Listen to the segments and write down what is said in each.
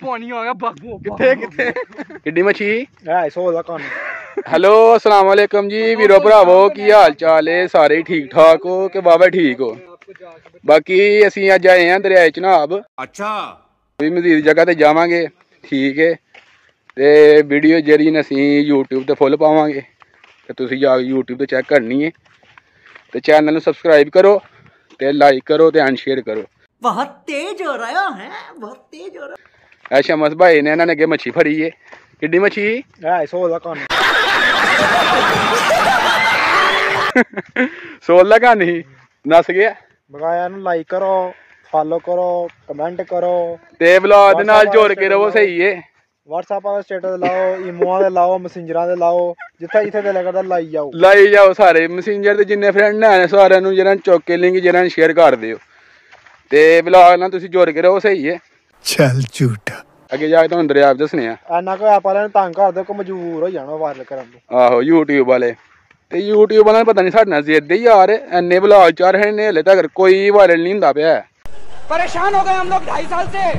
ਪਾਣੀ ਆ ਗਿਆ ਬਾਬੂ ਕਿੱਥੇ ਕਿੱਥੇ? ਕਿੱਡੀ ਮੱਛੀ? 250 ਦਾ ਕਾਨ ਹੈਲੋ ਅਸਲਾਮ ਵਾਲੇਕਮ ਜੀ ਵੀਰੋ ਭਰਾਵੋ ਕੀ ਹਾਲ ਚਾਲ ਏ? ਸਾਰੇ ਠੀਕ ਠਾਕ ਹੋ ਕਿ ਬਾਬਾ ਠੀਕ ਹੋ? ਬਾਕੀ ਅਸੀਂ ਅੱਜ ਆਏ ਆਂ ਦਰਿਆਏ ਚਨਾਬ। ਅੱਛਾ। ਵੀ ਮਜ਼ੀਦ ਜਗ੍ਹਾ ਤੇ ਜਾਵਾਂਗੇ ਠੀਕ ਏ। ਤੇ ਵੀਡੀਓ ਜਿਹੜੀ ਅਸੀਂ YouTube ਤੇ ਫੁੱਲ ਪਾਵਾਂਗੇ ਤੇ ਤੁਸੀਂ ਜਾ ਕੇ YouTube ਤੇ ਚੈੱਕ ਕਰਨੀ ਏ। ਤੇ ਚੈਨਲ ਨੂੰ ਸਬਸਕ੍ਰਾਈਬ ਕਰੋ ਤੇ ਲਾਈਕ ਕਰੋ ਤੇ ਅਨ ਸ਼ੇਅਰ ਕਰੋ। ਬਹੁਤ ਤੇਜ਼ ਹੋ ਰਿਹਾ ਹੈ ਬਹੁਤ ਤੇਜ਼ ਹੋ ਰਿਹਾ ਐ ਸ਼ਮਸ ਭਾਈ ਨੇ ਇਹਨਾਂ ਨੇ ਅੱਗੇ ਮੱਛੀ ਫੜੀ ਏ ਕਿੱਡੀ ਮੱਛੀ ਐ ਸੋ ਦਾ ਕੰਨ ਸੋਲ ਲਗਾ ਨਹੀਂ ਨਸ ਗਿਆ ਬਗਾਇਆ ਨੂੰ ਲਾਈਕ ਕਰੋ ਫਾਲੋ ਕਰੋ ਕਮੈਂਟ ਕਰੋ ਤੇ ਵਲੌਗ ਦੇ ਨਾਲ ਜੋੜ ਕੇ ਰਹੋ ਸਹੀ ਏ WhatsApp ਦਾ ਸਟੇਟਸ ਲਾਓ ਈਮੋਆਂ ਦੇ ਲਾਓ ਮੈਸੇਂਜਰਾਂ ਦੇ ਲਾਓ ਜਿੱਥੇ ਜਿੱਥੇ ਦਿਲ ਕਰਦਾ ਲਾਈ ਜਾਓ ਲਾਈ ਜਾਓ ਸਾਰੇ ਮੈਸੇਂਜਰ ਤੇ ਜਿੰਨੇ ਫਰੈਂਡ ਨੇ ਸਾਰਿਆਂ ਨੂੰ ਜਿਹਨਾਂ ਨੂੰ ਚੁੱਕ ਕੇ ਲਿੰਕ ਜਿਹਨਾਂ ਨੂੰ ਸ਼ੇਅਰ ਕਰ ਦਿਓ ਤੇ ਵਲੌਗ ਨਾਲ ਤੁਸੀਂ ਜੋੜ ਕੇ ਰਹੋ ਸਹੀ ਏ ਚੱਲ ਝੂਠਾ। ਅੱਗੇ ਜਾ ਕੇ ਤੁਹਾਨੂੰ ਦਰਿਆਵ ਦੱਸਣੇ ਆ। ਐਨਾ ਕੋਈ ਆਪ ਵਾਲਿਆਂ ਨੂੰ ਤੰਗ ਕਰਦੇ ਕੋ ਮਜਬੂਰ ਹੋ ਜਾਣਾ ਵਾਇਰਲ ਕਰਨ ਨੂੰ। ਆਹੋ YouTube ਵਾਲੇ। ਤੇ YouTube ਵਾਲਿਆਂ ਨੂੰ ਪਤਾ ਨਹੀਂ ਸਾਡੇ ਨਾਲ ਜ਼ਿੱਦੇ ਯਾਰ ਐਨੇ ਬਲਾਲ ਚਾਰ ਹੈ ਨੇ ਹਲੇ ਤੱਕ ਕੋਈ ਵਾਇਰਲ ਨਹੀਂ ਹੁੰਦਾ ਪਿਆ। ਪਰੇਸ਼ਾਨ ਹੋ ਗਏ ਹਮ ਲੋਗ 2.5 ਸਾਲ ਸੇ।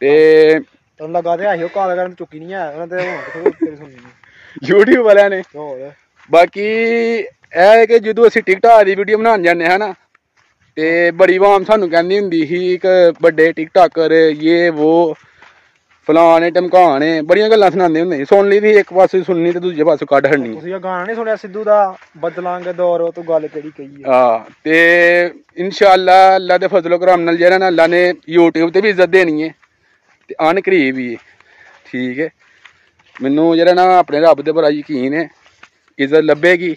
ਤੇ ਤੁਹਾਨੂੰ ਲੱਗਾ ਤੇ ਆਹੀ ਕਾਲ ਕਰਨ ਚੁੱਕੀ ਨਹੀਂ ਆਇਆ ਉਹਨਾਂ ਤੇ ਹੁਣ ਤੇਰੀ ਸੁਣਨੀ YouTube ਵਾਲਿਆਂ ਨੇ। ਹੋਰ। ਬਾਕੀ ਇਹ ਕਿ ਜਦੋਂ ਅਸੀਂ ਟਿਕਟਾਕ ਦੀ ਵੀਡੀਓ ਬਣਾਉਣ ਜਾਂਦੇ ਹਾਂ ਨਾ ਤੇ ਬੜੀ ਵਾਮ ਸਾਨੂੰ ਕਹਿੰਦੀ ਹੁੰਦੀ ਸੀ ਕਿ ਵੱਡੇ ਟਿਕਟਾਕਰ ਇਹ ਉਹ ਫਲਾਣੇ ਟਮਕਾਣੇ ਬੜੀਆਂ ਗੱਲਾਂ ਸੁਣਾਉਂਦੇ ਹੁੰਦੇ ਸੀ। ਸੁਣ ਲਈ ਦੀ ਇੱਕ ਪਾਸੇ ਸੁਣਨੀ ਤੇ ਦੂਜੇ ਪਾਸੇ ਕੱਢ ਹੜਨੀ ਤੁਸੀਂ ਇਹ ਗਾਣਾ ਨਹੀਂ ਸੁਣਿਆ ਸਿੱਧੂ ਦਾ ਬਦਲਾਂਗੇ ਦੌਰ ਉਹ ਤੂੰ ਗੱਲ ਕਿਹੜੀ ਕਹੀ ਹੈ? ਆ ਤੇ ਇਨਸ਼ਾਅੱਲਾ ਅੱਲਾ ਦੇ ਫਜ਼ਲ ਕਰਮ ਨਾਲ ਜਿਹੜਾ ਨਾ ਅੱਲਾ ਨੇ YouTube ਤੇ ਵੀ ਇੱਜ਼ਤ ਦੇਣੀ ਹੈ ਤੇ ਆਣ ਕਰੀਬ ਵੀ ਹੈ ਠੀਕ ਹੈ ਮੈਨੂੰ ਜਿਹੜਾ ਨਾ ਆਪਣੇ ਰੱਬ ਦੇ ਬੜਾ ਯਕੀਨ ਹੈ ਇੱਜ਼ਤ ਲੱਭੇਗੀ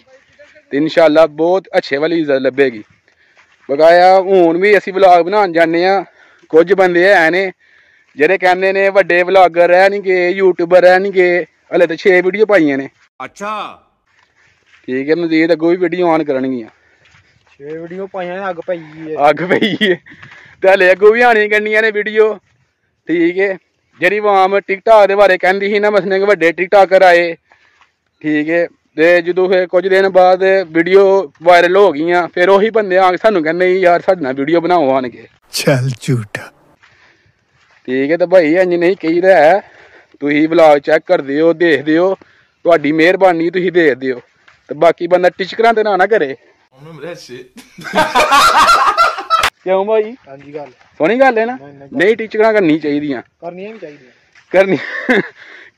ਤੇ ਇਨਸ਼ਾਅੱਲਾ ਬਹੁਤ ਅੱਛੇ ਵਾਲੀ ਇੱਜ਼ਤ ਲੱਭੇਗੀ। ਬਕਾਇਆ ਹੁਣ ਵੀ ਅਸੀਂ ਵਲੌਗ ਬਣਾਉਣ ਜਾਂਦੇ ਆ ਕੁਝ ਬੰਦੇ ਐ ਨੇ ਜਿਹੜੇ ਕਹਿੰਦੇ ਨੇ ਵੱਡੇ ਵਲੌਗਰ ਰਹਿਣਗੇ ਯੂਟਿਊਬਰ ਰਹਿਣਗੇ ਹਲੇ ਤਾਂ 6 ਵੀਡੀਓ ਪਾਈਆਂ ਨੇ। ਅੱਛਾ। ਠੀਕ ਹੈ ਮਜ਼ੀਦ ਅੱਗੋਂ ਵੀ ਵੀਡੀਓ ਆਨ ਕਰਨਗੀਆਂ। ਛੇ ਵੀਡੀਓ ਪਾਈਆਂ ਨੇ ਅੱਗ ਪਈ ਹੈ। ਅੱਗ ਪਈ ਏ ਤੇ ਹਲੇ ਅੱਗੋਂ ਵੀ ਆਣੀ ਕਰਨੀਆਂ ਨੇ ਵੀਡੀਓ ਠੀਕ ਏ ਜਿਹੜੀ ਵਾਮ ਟਿਕਟਾਕ ਦੇ ਬਾਰੇ ਕਹਿੰਦੀ ਸੀ ਨਾ ਮਸਨੇ ਕਿ ਵੱਡੇ ਟਿਕਟਾਕਰ ਆਏ। ਠੀਕ ਏ ਤੇ ਜਦੋਂ ਫਿਰ ਕੁਝ ਦਿਨ ਬਾਅਦ ਵੀਡੀਓ ਵਾਇਰਲ ਹੋ ਗਈਆਂ ਫਿਰ ਉਹੀ ਬੰਦੇ ਆ ਕੇ ਸਾਨੂੰ ਕਹਿੰਦੇ ਯਾਰ ਸਾਡੇ ਨਾਲ ਵੀਡੀਓ ਬਣਾਓ ਆਣ ਕੇ ਚੱਲ ਝੂਠਾ। ਠੀਕ ਹੈ ਤਾਂ ਭਾਈ ਇੰਜ ਨਹੀਂ ਕਹੀਦਾ ਹੈ। ਤੁਸੀਂ ਵਲੌਗ ਚੈੱਕ ਕਰਦੇ ਹੋ ਦੇਖਦੇ ਹੋ ਤੁਹਾਡੀ ਮਿਹਰਬਾਨੀ ਤੁਸੀਂ ਦੇਖਦੇ ਹੋ ਤੇ ਬਾਕੀ ਬੰਦਾ ਟਿਚਕਰਾਂ ਤੇ ਨਾ ਨਾ ਕਰੇ। ਕਿਉਂ ਭਾਈ? ਹਾਂਜੀ ਗੱਲ। ਸੋਹਣੀ ਗੱਲ ਹੈ ਨਾ। ਨਹੀਂ ਟੀਚਰਾਂ ਕਰਨੀ ਚਾਹੀਦੀਆਂ। ਕਰਨੀਆਂ ਵੀ ਚਾਹੀਦੀਆਂ। ਕਰਨੀ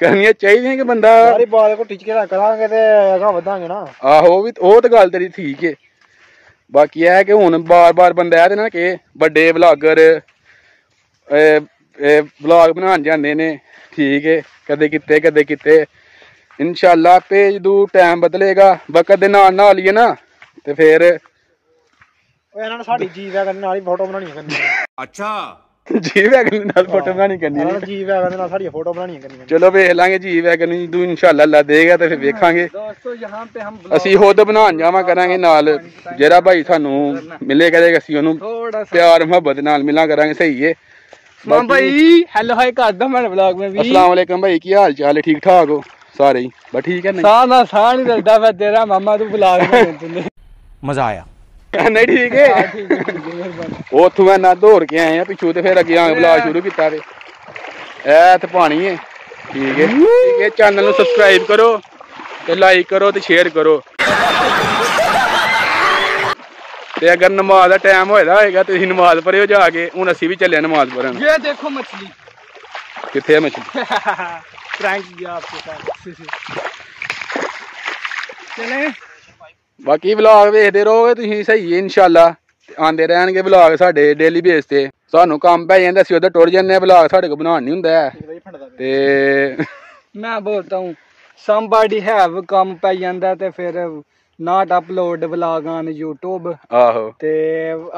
ਕਰਨੀਆਂ ਚਾਹੀਦੀਆਂ ਕਿ ਬੰਦਾ ਸਾਰੇ ਬਾਲ ਕੋ ਟਿਚ ਕੇ ਰੱਖ ਕਰਾਂਗੇ ਤੇ ਅਗਾ ਵਧਾਂਗੇ ਨਾ। ਆਹੋ ਵੀ ਉਹ ਤਾਂ ਗੱਲ ਤੇਰੀ ਠੀਕ ਏ। ਬਾਕੀ ਇਹ ਹੈ ਕਿ ਹੁਣ ਬਾਰ-ਬਾਰ ਬੰਦਾ ਇਹ ਨਾ ਕਿ ਵੱਡੇ ਵਲੌਗਰ ਇਹ ਵਲੌਗ ਬਣਾਉਣ ਜਾਂਦੇ ਨੇ ਠੀਕ ਏ ਕਦੇ ਕਿਤੇ ਕਦੇ ਕਿਤੇ। ਇਨਸ਼ਾਅੱਲਾ ਆਪੇ ਜਦੋਂ ਟਾਈਮ ਬਦਲੇਗਾ ਵਕਤ ਦੇ ਨਾਲ ਨਾਲ ਹੀ ਹੈ ਨਾ ਤੇ ਫਿਰ ਉਹ ਇਹਨਾਂ ਨੇ ਸਾਡੀ ਜੀ ਵੈਗਨ ਨਾਲ ਹੀ ਫੋਟੋ ਬਣਾਉਣੀਆਂ ਕਰਨੀਆਂ ਅੱਛਾ। ਜੀ ਵੈਗਨ ਨਾਲ ਫੋਟੋ ਬਣਾਣੀ ਕਰਨੀ ਹੈ ਜੀ ਵੈਗਨ ਨਾਲ ਸਾਡੀ ਫੋਟੋ ਬਣਾਣੀ ਕਰਨੀ ਹੈ ਚਲੋ ਵੇਖ ਲਾਂਗੇ ਜੀ ਵੈਗਨ ਨੂੰ ਤੂੰ ਇਨਸ਼ਾਅੱਲਾ ਅੱਲਾ ਦੇਗਾ ਤੇ ਫਿਰ ਵੇਖਾਂਗੇ। ਦੋਸਤੋ ਯਹਾਂ ਤੇ ਹਮ ਅਸੀਂ ਖੁਦ ਬਣਾਉਣ ਜਾਵਾਂ ਕਰਾਂਗੇ ਨਾਲ। ਜਿਹੜਾ ਭਾਈ ਸਾਨੂੰ ਮਿਲੇ ਕਰੇਗਾ ਅਸੀਂ ਉਹਨੂੰ ਪਿਆਰ ਮੁਹੱਬਤ ਨਾਲ ਮਿਲਾਂ ਕਰਾਂਗੇ। ਸਹੀ ਏ। ਮਾਂ ਭਾਈ ਹੈਲੋ ਹਾਈ ਕਰਦਾ ਮੈਂ ਵਲੌਗ ਮੈਂ ਵੀ। ਅਸਲਾਮ ਵਾਲੇਕਮ ਭਾਈ ਕੀ ਹਾਲ ਚਾਲ ਠੀਕ ਠਾਕ ਹੋ? ਸਾਰੇ ਬਸ ਠੀਕ ਹੈ ਨਹੀਂ ਸਾਹ ਨਾ ਸਾਹ ਨਹੀਂ ਰਲਦਾ ਫਿਰ ਤੇਰਾ ਮਾਮਾ ਤੂੰ ਵਲੌਗ ਮੈਂ ਮਜ਼ਾ ਆਇਆ। ਨਹੀਂ ਠੀਕ ਹੈ। ਉੱਥੋਂ ਮੈਂ ਨਾ ਦੌੜ ਕੇ ਆਏ ਆ ਪਿੱਛੂ ਤੇ ਫਿਰ ਅੱਗੇ ਆਂਗ ਬਲਾ ਸ਼ੁਰੂ ਕੀਤਾ ਤੇ। ਐ ਤੇ ਪਾਣੀ ਹੈ। ਠੀਕ ਹੈ ਠੀਕ ਹੈ ਚੈਨਲ ਨੂੰ ਸਬਸਕ੍ਰਾਈਬ ਕਰੋ ਤੇ ਲਾਈਕ ਕਰੋ ਤੇ ਸ਼ੇਅਰ ਕਰੋ। ਤੇ ਅਗਰ ਨਮਾਜ਼ ਦਾ ਟਾਈਮ ਹੋਇਦਾ ਹੋਏਗਾ ਤੁਸੀਂ ਨਮਾਜ਼ ਪੜਿਓ ਜਾ ਕੇ। ਹੁਣ ਅਸੀਂ ਵੀ ਚੱਲਿਆ ਨਮਾਜ਼ ਪੜਨ ਇਹ ਦੇਖੋ ਮੱਛਲੀ। ਕਿੱਥੇ ਹੈ ਮੱਛਲੀ? ਪ੍ਰੈਂਕ ਗਿਆ ਆਪਕੇ ਸਾਥ। ਚਲੇ। ਬਾਕੀ ਵਲੌਗ ਵੇਖਦੇ ਰਹੋਗੇ ਤੁਸੀਂ ਸਹੀ ਹੈ ਇਨਸ਼ਾਅੱਲਾ ਤੇ ਆਂਦੇ ਰਹਿਣਗੇ ਵਲੌਗ ਸਾਡੇ ਡੇਲੀ ਬੇਸ ਤੇ ਸਾਨੂੰ ਕੰਮ ਪੈ ਜਾਂਦਾ ਅਸੀਂ ਉਧਰ ਟੁਰ ਜੰਨੇ ਵਲੌਗ ਸਾਡੇ ਕੋਲ ਬਣਾਉਣ ਨਹੀਂ ਹੁੰਦਾ ਹੈ। ਤੇ मैं बोलता हूँ somebody have ਕੰਮ ਪੈ ਜਾਂਦਾ ਤੇ ਫਿਰ not upload vlog on YouTube ਆਹੋ ਤੇ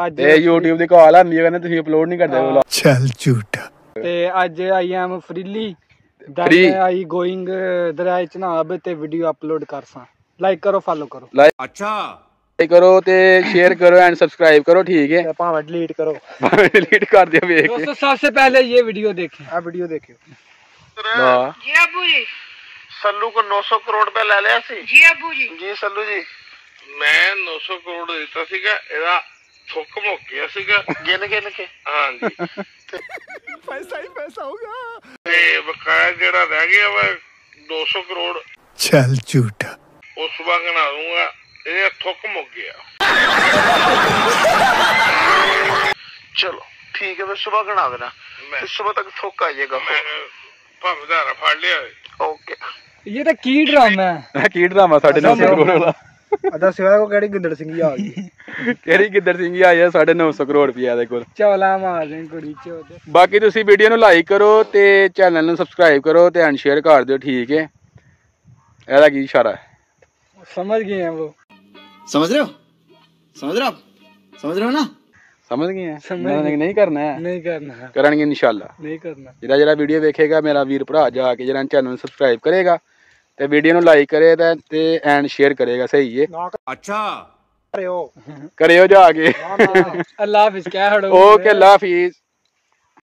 ਅੱਜ ਤੇ YouTube ਦੀ ਕਾਲ ਆਂਦੀ ਹੈ ਕਹਿੰਦੇ ਤੁਸੀਂ ਅਪਲੋਡ ਨਹੀਂ ਕਰਦੇ ਵਲੌਗ ਚੱਲ ਝੂਠਾ ਤੇ ਅੱਜ I am freely Free? Then I going ਦਰਾਇ Chenab ਤੇ ਵੀਡੀਓ ਅਪਲੋਡ ਕਰਸਾਂ ਲਾਈਕ ਕਰੋ ਫਾਲੋ ਕਰੋ ਅੱਛਾ ਲਾਈਕ ਕਰੋ ਤੇ ਸ਼ੇਅਰ ਕਰੋ ਐਂਡ ਸਬਸਕ੍ਰਾਈਬ ਕਰੋ ਠੀਕ ਹੈ ਤੇ ਭਾਵੇਂ ਡਿਲੀਟ ਕਰੋ ਭਾਵੇਂ ਡਿਲੀਟ ਕਰ ਦਿਓ ਵੇਖ ਕੇ दोस्तों सबसे पहले ये वीडियो देखें ਆ ਵੀਡੀਓ ਦੇਖਿਓ ਵਾਹ जी अबू जी ਸੱਲੂ ਕੋ 900 ਕਰੋੜ ਰੁਪਏ ਲੈ ਲਿਆ ਸੀ जी अबू जी ਜੀ ਸੱਲੂ ਜੀ ਮੈਂ 900 ਕਰੋੜ ਦਿੱਤਾ ਸੀਗਾ ਇਹਦਾ ਥੁੱਕ ਮੁੱਕ ਗਿਆ ਸੀਗਾ ਗਿਣ ਗਿਣ ਕੇ ਹਾਂਜੀ पैसा ही पैसा होगा ਤੇ ਬਕਾਇਆ ਜਿਹੜਾ ਰਹਿ ਗਿਆ ਵਾ 200 ਕਰੋੜ चल झूठा ਦੂੰਗਾ ਇਹ ਥੁੱਕ ਮੁੱਕ ਗਿਆ। ਚਲੋ ਠੀਕ ਹੈ ਫਿਰ ਸਵੇਰ ਗਣਾ ਦੇਣਾ ਤੇ ਸਵੇਰ ਤੱਕ ਥੁੱਕ ਆ ਜਾਏਗਾ ਮੈਂ ਭਵਦਾਰਾ ਫੜ ਲਿਆ ਓਕੇ। ਇਹ ਤਾਂ ਕੀ ਡਰਾਮਾ ਹੈ? ਇਹ ਕੀ ਡਰਾਮਾ ਸਾਡੇ ਨਾਲ ਕਰੋੜ ਵਾਲਾ। ਅਦਾ ਸਿਵਾ ਕੋ ਕਿਹੜੀ ਗਿੱਦੜ ਸਿੰਘੀ ਆ ਗਈ? ਕਿਹੜੀ ਗਿੱਦੜ ਸਿੰਘ ਆਈ ਆ 950 ਕਰੋੜ ਰੁਪਈਆ ਦੇ ਕੋਲ। ਚੌਲਾ ਮਾਰ ਦੇ ਕੁੜੀ ਚੋਦ ਬਾਕੀ ਤੁਸੀਂ ਵੀਡੀਓ ਨੂੰ ਲਾਈਕ ਕਰੋ ਤੇ ਚੈਨਲ ਨੂੰ ਸਬਸਕ੍ਰਾਈਬ ਕਰੋ ਤੇ ਐਂਡ ਸ਼ੇਅਰ ਕਰ ਦਿਓ ਠੀਕ ਹੈ? ਇਹਦਾ ਕੀ ਇਸ਼ਾਰਾ ਹੈ? ਸਮਝ ਗਏ ਆ ਉਹ समझ रहे हो समझ रहे हो आप समझ रहे हो ना ਸਮਝ ਗਏ ਆ ਸਮਝ ਨਹੀਂ ਗਏ। ਨਹੀਂ ਕਰਨਾ ਹੈ ਨਹੀਂ ਕਰਨਾ ਕਰਾਂਗੇ ਇਨਸ਼ਾਅੱਲਾ ਨਹੀਂ ਕਰਨਾ ਜਿਹੜਾ ਜਿਹੜਾ ਵੀਡੀਓ ਵੇਖੇਗਾ ਮੇਰਾ ਵੀਰ ਭਰਾ ਜਾ ਕੇ ਜਿਹੜਾ ਚੈਨਲ ਨੂੰ ਸਬਸਕ੍ਰਾਈਬ ਕਰੇਗਾ ਤੇ ਵੀਡੀਓ ਨੂੰ ਲਾਈਕ ਕਰੇਗਾ ਤੇ ਐਂਡ ਸ਼ੇਅਰ ਕਰੇਗਾ ਸਹੀ ਹੈ ਨਾ ਕਰਿਓ ਕਰਿਓ ਜਾ ਕੇ ਨਾ ਨਾ ਅੱਲਾ ਹਾਫਿਜ਼ ਕਹਿ ਹੜੋ ਓਕੇ ਅੱਲਾ ਹਾਫਿਜ਼